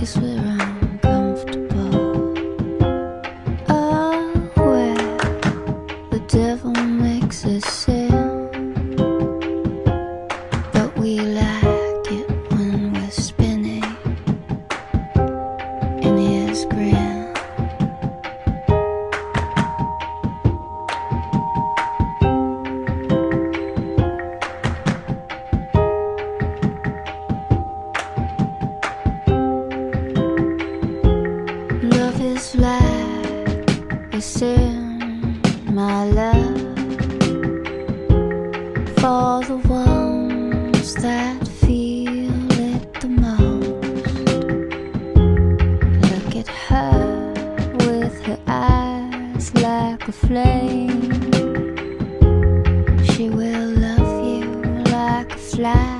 this will Love, for the ones that feel it the most. Look at her with her eyes like a flame. She will love you like a fly.